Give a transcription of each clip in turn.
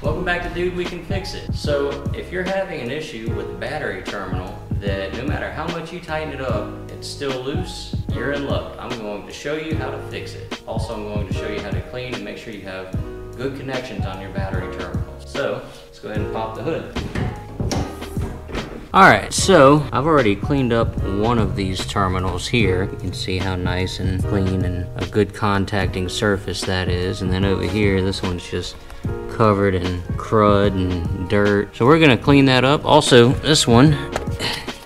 Welcome back to Dude We Can Fix It. So if you're having an issue with the battery terminal that no matter how much you tighten it up, it's still loose, you're in luck. I'm going to show you how to fix it. Also, I'm going to show you how to clean and make sure you have good connections on your battery terminals. So let's go ahead and pop the hood. Alright, so I've already cleaned up one of these terminals here. You can see how nice and clean and a good contacting surface that is. And then over here, this one's just covered in crud and dirt. So we're gonna clean that up. Also, this one,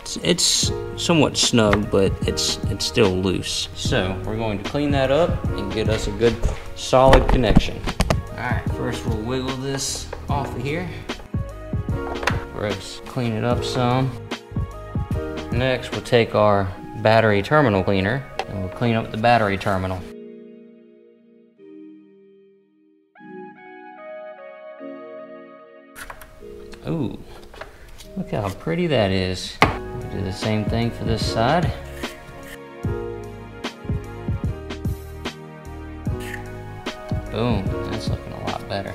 it's, it's somewhat snug, but it's, it's still loose. So we're going to clean that up and get us a good solid connection. Alright, first we'll wiggle this off of here. Let's clean it up some. Next, we'll take our battery terminal cleaner and we'll clean up the battery terminal. Ooh, look how pretty that is. Do the same thing for this side. Boom, that's looking a lot better.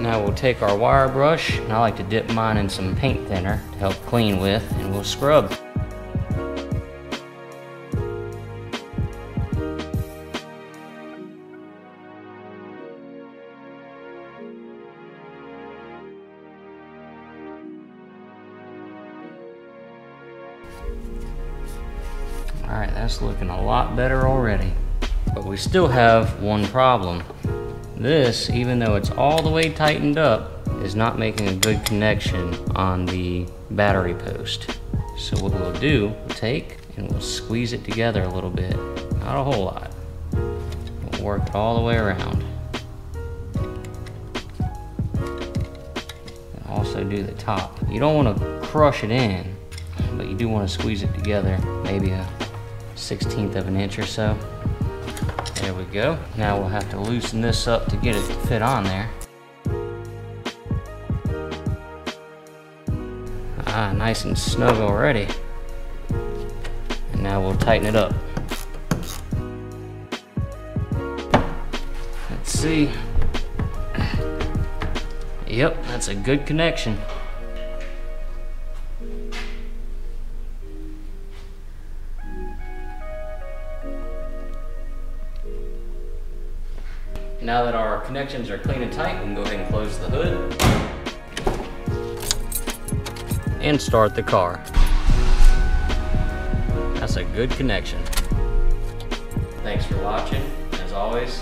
Now we'll take our wire brush, and I like to dip mine in some paint thinner to help clean with, and we'll scrub. Alright, that's looking a lot better already. But we still have one problem. This, even though it's all the way tightened up, is not making a good connection on the battery post. So what we'll do, we'll take and we'll squeeze it together a little bit. Not a whole lot. We'll work it all the way around. And also do the top. You don't want to crush it in, but you do want to squeeze it together, maybe a 16th of an inch or so. There we go. Now we'll have to loosen this up to get it to fit on there. Ah, nice and snug already. And now we'll tighten it up. Let's see. Yep, that's a good connection. Now that our connections are clean and tight, we can go ahead and close the hood and start the car. That's a good connection. Thanks for watching. As always,